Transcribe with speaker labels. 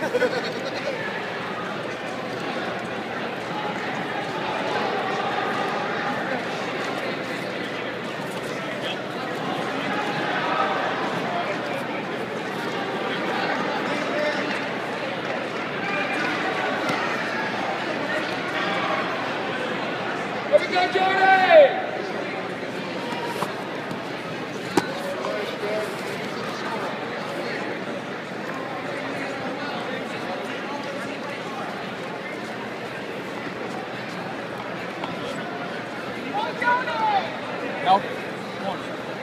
Speaker 1: Let's go, Jordan!
Speaker 2: No. Come on.